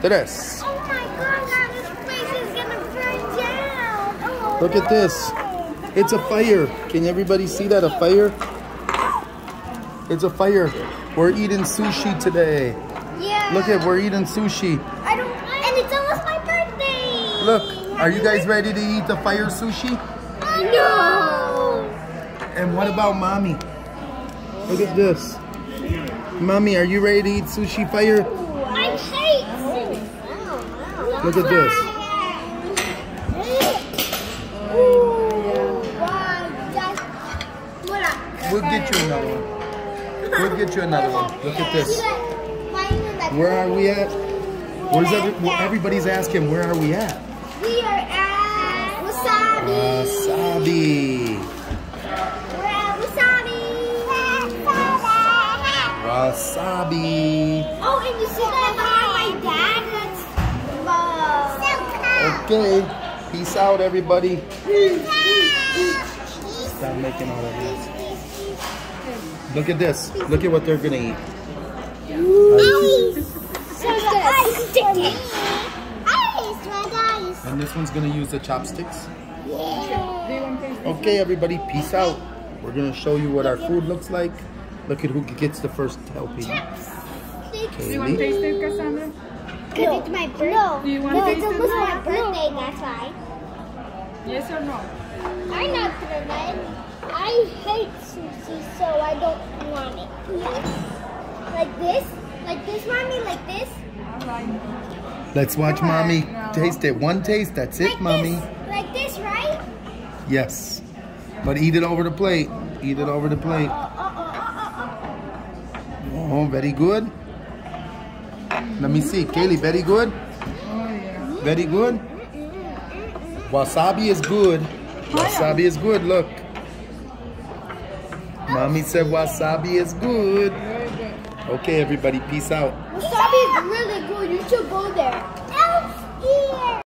tres. Oh my god, this place is gonna burn down. Oh, Look at this. It's a fire. Can everybody see that? A fire? It's a fire. We're eating sushi today. Yeah. Look at, we're eating sushi. I don't. And it's almost my birthday. Look, are you guys ready to eat the fire sushi? Uh, no. And what about mommy? Look at this. Mommy, are you ready to eat sushi fire? I hate sushi. Look at this. We'll get you another one. We'll get you another one. Look at this. Where are we at? Where's every, everybody's asking, where are we at? We are at Wasabi. Wasabi. We're at Wasabi. Wasabi. Oh, and you see that Okay. Peace out, everybody. Stop making all that noise. Look at this. Look at what they're gonna eat. Ice. So ice. Sticky. Ice. Red ice. And this one's gonna use the chopsticks. Yeah. Okay, everybody. Peace out. We're gonna show you what our food looks like. Look at who gets the first helping. Do you want Kaylee. taste it, Cassandra? Because it's my birthday. No. Do you want no, to it's taste almost my birthday, that's why. Yes or no? I'm not gonna lie. I hate sushi, so I don't want it. Like this? Like this, mommy? Like this? Alright. Let's watch Come mommy no. taste it. One taste. That's it, mommy. This. Like this, right? Yes. But eat it over the plate. Eat it over the plate. Uh, uh, uh, uh, uh, Oh, very good. Let me see. Kaylee, very good? Very good? Wasabi is good. Wasabi is good, look. Mommy said wasabi is good. Okay, everybody, peace out. Wasabi is really good. You should go there.